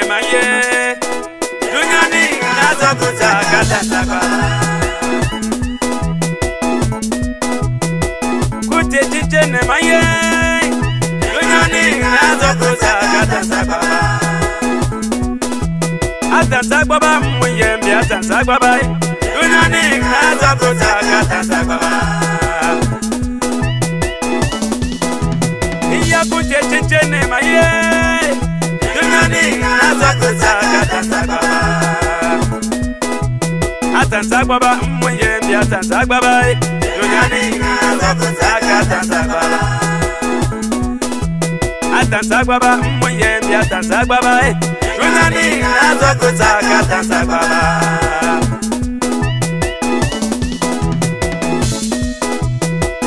nema ye dunyani nazakuza kadandaba kuti tite nema ye dunyani nazakuza kadandaba azanza gbaba muyembe azanza gbaba dunyani nazakuza kadandaba. Yeah. tanta gbaba. Ǹjẹ́ bí a tanta gbaba yẹ? Eh. Yorùbá ni ìgbà tó tó tó ká tanta gbaba. Atanta gbaba, ǹjẹ́ bí a tanta gbaba yẹ? Eh. Yorùbá ni ìgbà tó tó tó ká tanta gbaba.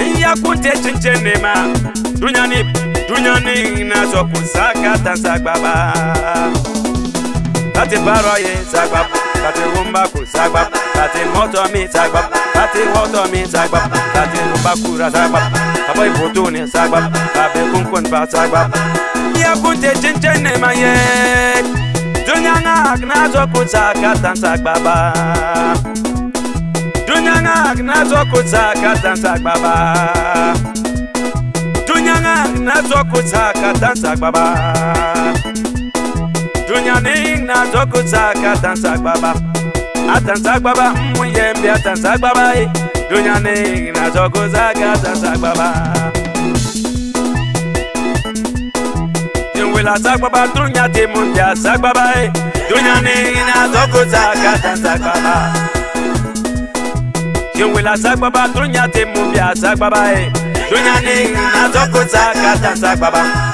Ìyàkùtì ẹ̀chínchẹ́ ni mà, dúnyàní dúnyàní ìgbà tó tó ká tanta gbaba láti bárọ̀ yẹ ṣàgbà láti wúmbàkù ṣàgbà láti mọ́tọ́ mi ṣàgbà láti wọ́tọ́ mi ṣàgbà láti wúmbàkù rà ṣàgbà àbọ̀ ìbòtò ni ṣàgbà àbẹ̀ kúnkún bá ṣàgbà. ní ẹkún tẹ jíjẹ ní ma yẹ dunya ń àgùnà zọkù ṣàgbà tán ṣàgbà bá dunya ń àgùnà zọkù ṣàgbà tán ṣàgbà bá dunya ń àgùnà zọkù ṣàgbà tán ṣàgbà bá. Sunyaning na zokuta katansa baba Atansa baba muyembe atansa baba Dunyaning na zokuta katansa baba Yewela sagbaba dunya te mundia sagbaba Dunyaning na zokuta katansa baba Yewela sagbaba dunya te mundia sagbaba Dunyaning na zokuta katansa baba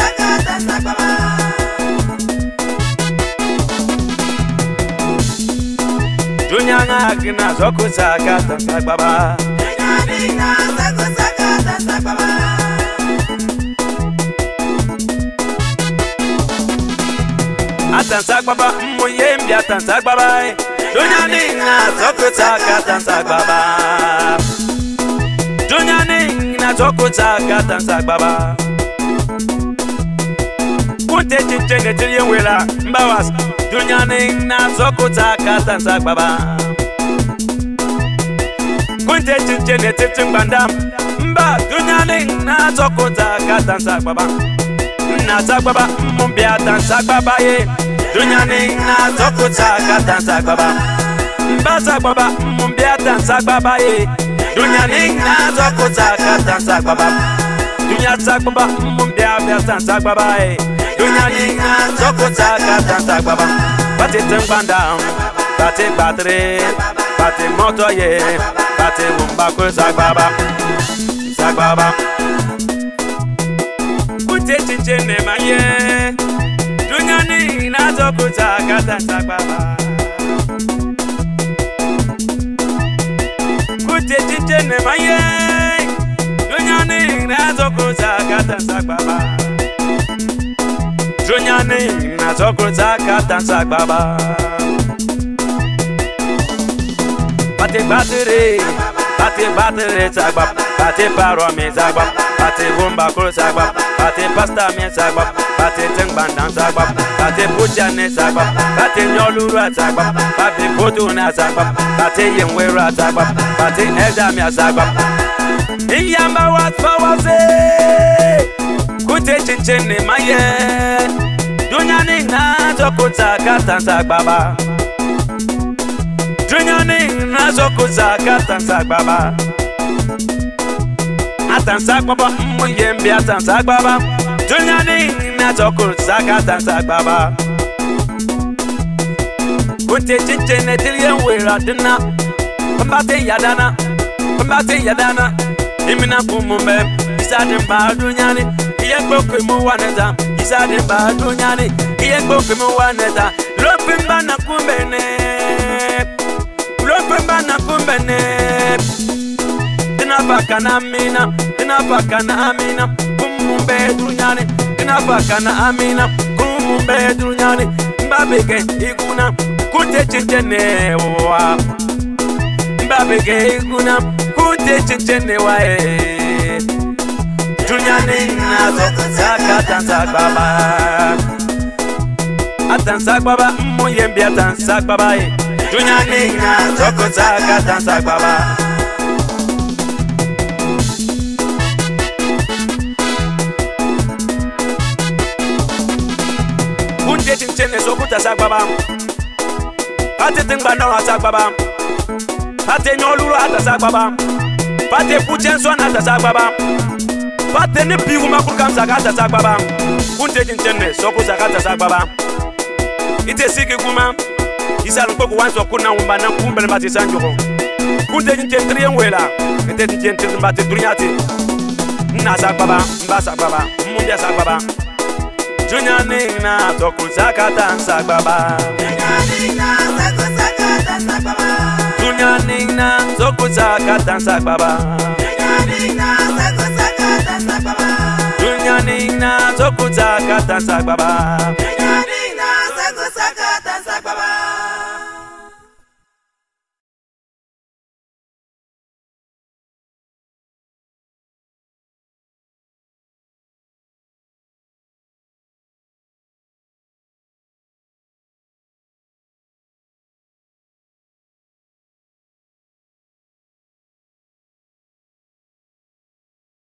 dunyanga akina zokuzaka zanza gbaba atanza gbaba mmunye mbi atanza gbaba dunyaninga zokuzaka zanza gbaba dunyaninga zokuzaka zanza gbaba. Dunyani, kuti tichenge tiyemwela mbawasi dunyani nazo kutsakatanza kwava kuti tichenge tichingwanda mba dunyani nazo kutsakatanza kwava naza kwava mumbia tanza kwava ye dunyani nazo kutsakatanza kwava mbaza kwava mumbia tanza kwava ye dunyani nazo kutsakatanza kwava dunyatsa kwava mumbia tanza kwava ye kunyalinga nzoko dzakatanda gbaba bati tengbanda bati batre bati moto ye bati wumbaku zagbaba zagbaba. kute cince ne ma ye kunyalinga nzoko dzakatanda gbaba. kute cince ne ma ye kunyalinga nzoko dzakatanda gbaba. Juniani na zokruza katansa baba Bate batere Bate batere sagba Bate paro mi sagba Bate wumba kro sagba Bate pasta mi sagba Bate tengbandan sagba Bate puchane sagba Bate nyolura sagba Bate potuna sagba Bate yemwera sagba Bate elda mi sagba Iyamba wat fawase Kute chinchene maye Drinyaning na zokuta katansa baba Drinyaning na zokuta katansa baba Atansa baba muyembi atansa baba Drinyaning na zokuta katansa baba Kunte chiche ne tilye wera dina Pambate yadana Pambate yadana Imina kumumbe Isadi mba dunyani Iye kwe kwe muwa nezam sade ba dunyane iyengbo fimu waneta lopimba na kumbene lopimba na kumbene dinapaka na mina dinapaka na mina kumumbe dunyane dinapaka na mina kumumbe dunyane mbabeke iguna kutececene wa mbabeke iguna kutececene wae eh. Juliane nazo zakadansak baba Adansak baba moye mbi adansak baba e eh. Juliane nazo zakadansak baba Kunje tinchene zokuta sak baba Ate tengba no asak baba Ate nyoluru atasak baba Ate puchenso atasak baba Ate nyoluru atasak baba va te ni biku ma ku ri ka misakadza tsakwa vam ku ni te tincene so ku sakadza tsakwa vam i te siki kuma yi sari nkoku wani swa ku ri na wumbana kumbe ni va tisa njoko ku ni te tincene tiri yen'wela ni te tincene tiri ni va ti durinyati ni na sakwa va ni va sakwa va mumbya sakwa va junyani na to ku sakata nsakwa va Dunya ning na zoku zaka dansa baba. Dunya ning na zoku dunyani nazo kudzaka tasagbaba